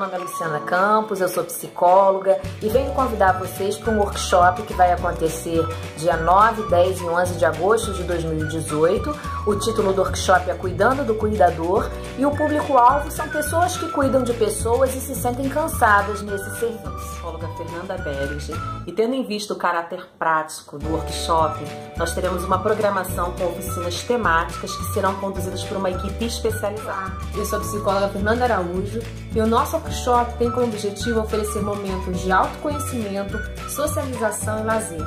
nome é Luciana Campos, eu sou psicóloga e venho convidar vocês para um workshop que vai acontecer dia 9, 10 e 11 de agosto de 2018. O título do workshop é Cuidando do Cuidador e o público-alvo são pessoas que cuidam de pessoas e se sentem cansadas nesse serviço. Psicóloga Fernanda Berge e tendo em vista o caráter prático do workshop, nós teremos uma programação com oficinas temáticas que serão conduzidas por uma equipe especializada. Eu sou a psicóloga Fernanda Araújo e o nosso workshop tem como objetivo oferecer momentos de autoconhecimento, socialização e lazer.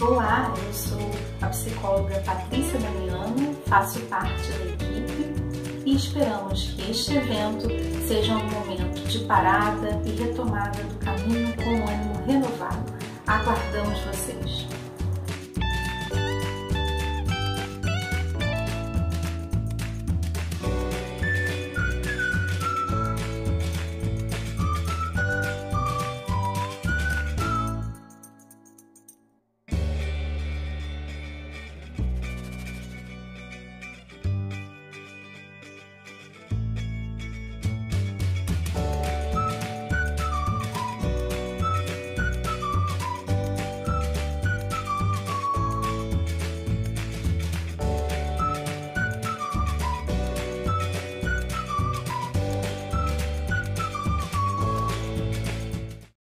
Olá, eu sou a psicóloga Patrícia Damiano, faço parte da equipe e esperamos que este evento seja um momento de parada e retomada do caminho com um ânimo renovado. Aguardamos vocês!